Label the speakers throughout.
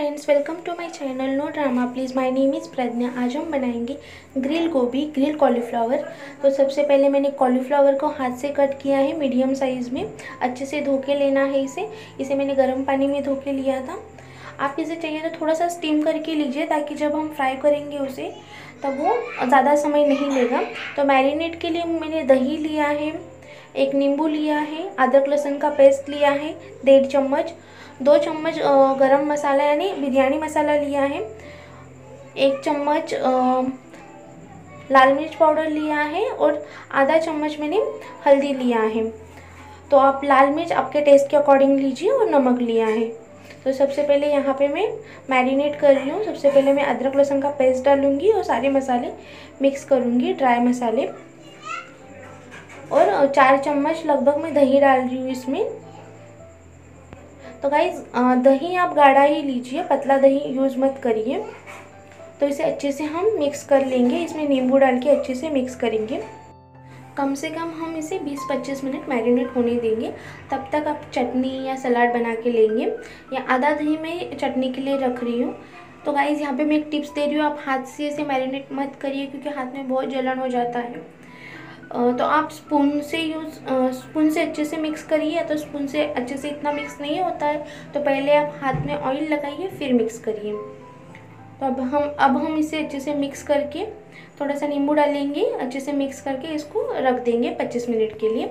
Speaker 1: Friends welcome to my channel no drama please my name is Pragya आज हम बनाएँगे grill गोभी grill cauliflower तो सबसे पहले मैंने कॉलीफ्लावर को हाथ से कट किया है मीडियम साइज़ में. अच्छे से धो के लेना है इसे. इसे मैंने गर्म पानी में धो के लिया था. आप इसे चाहिए तो थोड़ा सा स्टीम करके लीजिए ताकि जब हम फ्राई करेंगे उसे, तब वो ज़्यादा समय नहीं लेगा. तो मैरिनेट के लिए मैंने दही लिया है, एक नींबू लिया है, अदरक लहसुन का पेस्ट लिया है, डेढ़ चम्मच. दो चम्मच गरम मसाला यानी बिरयानी मसाला लिया है। एक चम्मच लाल मिर्च पाउडर लिया है और आधा चम्मच मैंने हल्दी लिया है। तो आप लाल मिर्च आपके टेस्ट के अकॉर्डिंग लीजिए और नमक लिया है। तो सबसे पहले यहाँ पे मैं मैरिनेट कर रही हूँ। सबसे पहले मैं अदरक लहसुन का पेस्ट डालूँगी और सारे मसाले मिक्स करूँगी ड्राई मसाले। और चार चम्मच लगभग मैं दही डाल रही हूँ इसमें। तो गाइज़ दही आप गाढ़ा ही लीजिए, पतला दही यूज़ मत करिए। तो इसे अच्छे से हम मिक्स कर लेंगे, इसमें नींबू डाल के अच्छे से मिक्स करेंगे। कम से कम हम इसे 20-25 मिनट मैरिनेट होने देंगे। तब तक आप चटनी या सलाद बना के लेंगे, या आधा दही मैं चटनी के लिए रख रही हूँ। तो गाइज़ यहाँ पे मैं एक टिप्स दे रही हूँ, आप हाथ से इसे मैरिनेट मत करिए, क्योंकि हाथ में बहुत जलन हो जाता है। तो आप स्पून से यूज़ स्पून से अच्छे से मिक्स करिए तो स्पून से अच्छे से इतना मिक्स नहीं होता है। तो पहले आप हाथ में ऑयल लगाइए, फिर मिक्स करिए। तो अब हम अब हम इसे अच्छे से मिक्स करके, थोड़ा सा नींबू डालेंगे, अच्छे से मिक्स करके इसको रख देंगे 25 मिनट के लिए।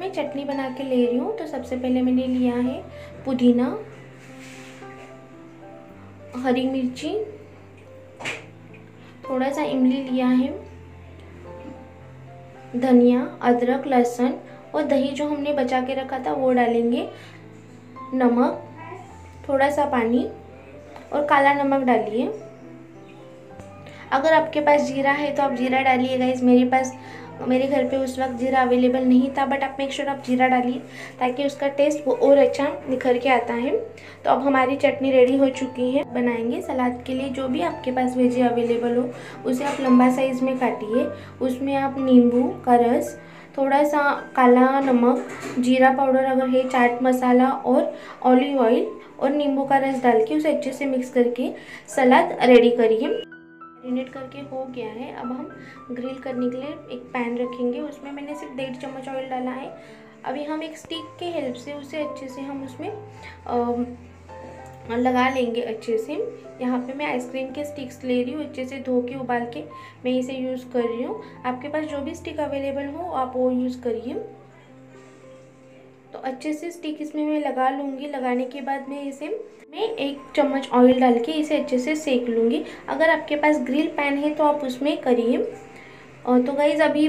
Speaker 1: मैं चटनी बना के ले रही हूँ तो सबसे पहले मैंने लिया है पुदीना, हरी मिर्ची थोड़ा सा इमली लिया है, धनिया, अदरक, लहसुन और दही जो हमने बचा के रखा था वो डालेंगे, नमक थोड़ा सा पानी और काला नमक डालिए। अगर आपके पास जीरा है तो आप जीरा डालिएगा, इस मेरे पास मेरे घर पे उस वक्त जीरा अवेलेबल नहीं था बट आप मेक श्योर आप जीरा डालिए ताकि उसका टेस्ट वो और अच्छा निखर के आता है। तो अब हमारी चटनी रेडी हो चुकी है। बनाएँगे सलाद के लिए जो भी आपके पास वेजी अवेलेबल हो, उसे आप लंबा साइज़ में काटिए। उसमें आप नींबू का रस थोड़ा सा काला नमक, जीरा पाउडर अगर है, चाट मसाला और ऑलिव ऑयल और नींबू का रस डाल के उसे अच्छे से मिक्स करके सलाद रेडी करिए। मैरिनेट करके हो गया है। अब हम ग्रिल करने के लिए एक पैन रखेंगे उसमें मैंने सिर्फ़ डेढ़ चम्मच ऑयल डाला है। अभी हम एक स्टिक के हेल्प से उसे अच्छे से हम उसमें आ, लगा लेंगे अच्छे से। यहाँ पे मैं आइसक्रीम के स्टिक्स ले रही हूँ अच्छे से धो के उबाल के मैं इसे यूज़ कर रही हूँ। आपके पास जो भी स्टिक अवेलेबल हो आप वो यूज़ करिए। तो अच्छे से स्टिक इसमें मैं लगा लूँगी। लगाने के बाद मैं इसे, मैं एक चम्मच ऑयल डाल के इसे अच्छे से सेक लूँगी। अगर आपके पास ग्रिल पैन है तो आप उसमें करिए। तो गाइज़ अभी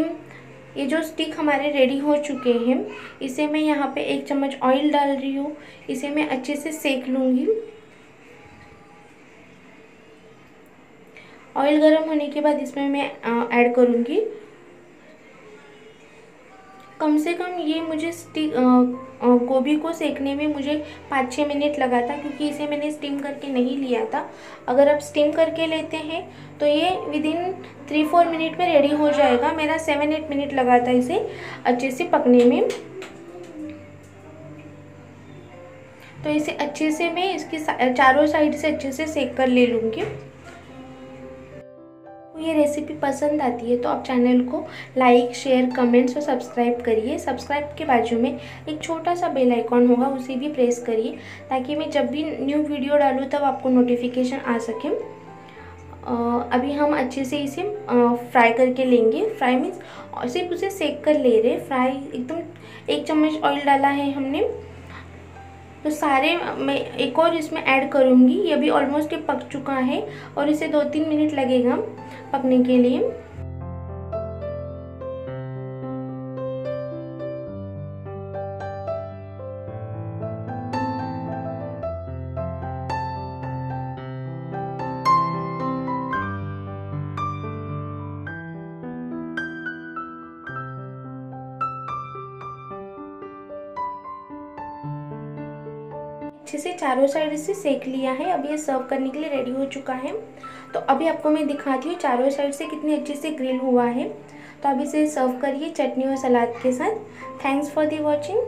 Speaker 1: ये जो स्टिक हमारे रेडी हो चुके हैं, इसे मैं यहाँ पे एक चम्मच ऑयल डाल रही हूँ। इसे मैं अच्छे से सेक लूँगी। ऑयल गर्म होने के बाद इसमें मैं ऐड करूँगी। कम से कम ये मुझे गोभी को सेकने में मुझे पाँच छः मिनट लगा था, क्योंकि इसे मैंने स्टीम करके नहीं लिया था। अगर आप स्टीम करके लेते हैं तो ये within three four minute में रेडी हो जाएगा। मेरा सेवन एट मिनट लगा था इसे अच्छे से पकने में। तो इसे अच्छे से मैं इसकी चारों साइड से अच्छे से सेक कर ले लूँगी। ये रेसिपी पसंद आती है तो आप चैनल को लाइक शेयर कमेंट्स और सब्सक्राइब करिए। सब्सक्राइब के बाजू में एक छोटा सा बेल आइकॉन होगा, उसे भी प्रेस करिए, ताकि मैं जब भी न्यू वीडियो डालूँ, तब आपको नोटिफिकेशन आ सके। अभी हम अच्छे से इसे फ्राई करके लेंगे। फ्राई मीन्स सिर्फ़ उसे सेक कर ले रहे फ्राई एकदम एक चम्मच ऑयल डाला है हमने। तो सारे मैं एक और इसमें ऐड करूँगी। ये भी ऑलमोस्ट ये पक चुका है और इसे दो तीन मिनट लगेगा पकने के लिए। अच्छे से चारों साइड से सेक लिया है। अभी ये सर्व करने के लिए रेडी हो चुका है। तो अभी आपको मैं दिखाती हूँ चारों साइड से कितने अच्छे से ग्रिल हुआ है। तो अभी इसे सर्व करिए चटनी और सलाद के साथ। Thanks for the watching.